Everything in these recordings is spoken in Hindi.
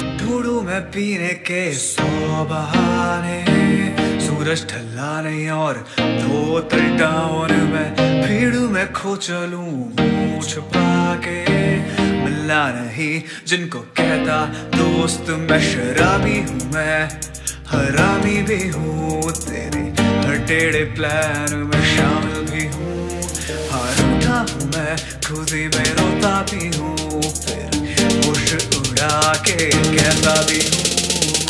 ढूंढू मैं पीने के सौ बहाने, सूरज ढला नहीं और दो डाउन में भीड़ में खो चलूँ छुपा के मिलना नहीं जिनको कहता दोस्त, मैं शराबी हूँ, मैं हरामी भी हूँ। तेरे हर टेढ़े प्लान में शामिल भी हूँ। हार उठा हूँ मैं, खुद ही में रोता भी हूँ होश उड़ा के कहता भी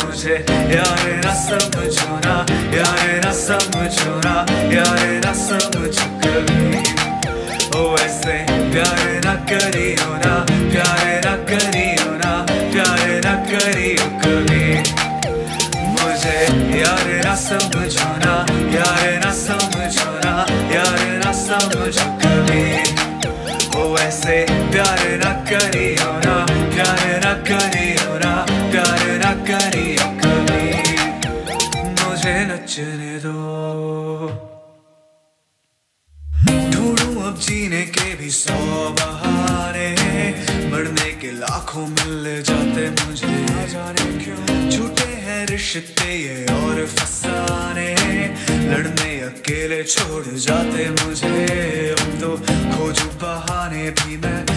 मुझे। यार, न समझो ना यार, न समझो ना यार, न समझो कभी। ओ, ऐसे प्यार न करियो ना, प्यार करियो ना, प्यार करियो कभी। मुझे यार समझो ना यार समझो ना यार समझो कभी। ओ, ऐसे प्यार करियो प्यार ना प्यार न करियो कभी। मुझे नचने दो। ढूंढूं अब जीने के भी सौ बहाने। मरने के लाखों मिल जाते मुझे। जाने क्यों झूठे हैं रिश्ते ये और फसाने। लड़ने अकेले छोड़ जाते मुझे। अब तो खोजू बहाने भी मैं।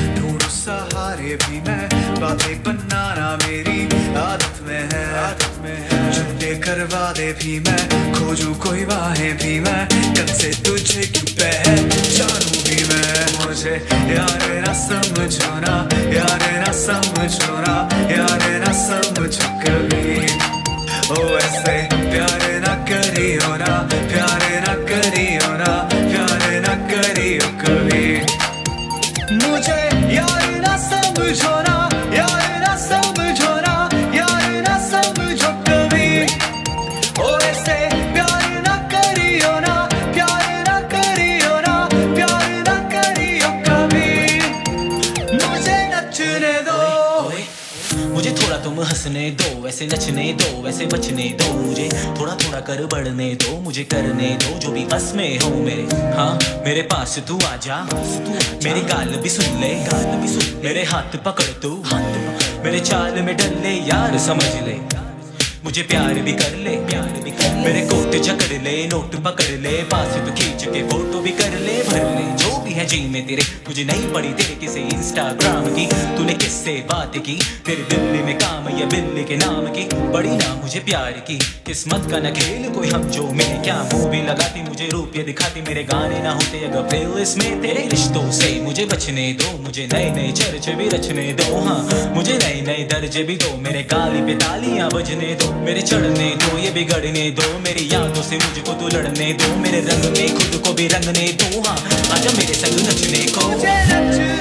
सहारे भी मैं, बातें बनाना मेरी, आदत में है। आदत में है करवा दे भी मैं, खोजू कोई बाहें भी मैं कल से तुझे क्यों पहचानू भी मैं? मुझे यार ना समझो ना यार ना समझो ना यार ना समझो कभी। ओ ऐसे हंसने दो, वैसे नचने दो, वैसे बचने दो मुझे। थोड़ा थोड़ा कर बढ़ने दो, मुझे करने दो, जो भी बस में हो मेरे। हाँ मेरे पास तू आ जा। मेरी गाल भी सुन ले, गाल भी सुन मेरे हाथ पकड़ तू। हाथ मेरे चाल में डल ले, यार, समझ ले। मुझे प्यार भी कर ले, प्यार भी कर मेरे कोट जकड़ ले, नोट पकड़ ले। पास तो खींच के फ़ोटो भी कर ले, भर ले। जो भी है जी में तेरे मुझे नहीं पड़ी तेरे किसी इंस्टाग्राम की। तूने किससे बात की? तेरे दिल्ली में काम या बिल्ली के नाम की। बड़ी ना मुझे प्यार की। किस्मत का न खेल कोई हम जो मिले। क्या मूवी लगाती मुझे रुपये दिखाती मेरे गाने ना होते। अगर प्लेलिस्ट में तेरे रिश्तों से मुझे बचने दो, मुझे नए नए चर्चे भी रचने दो हाँ। मुझे नए नए दर्जे भी दो, मेरे गाली पे तालियाँ बजने दो, मेरे चढ़ने दो, ये बिगड़ने दो, मेरी यादों से मुझको तो लड़ने दो, मेरे रंग में खुद को भी रंगने दो हाँ। आजा मेरे संग नचने को। मुझे नचने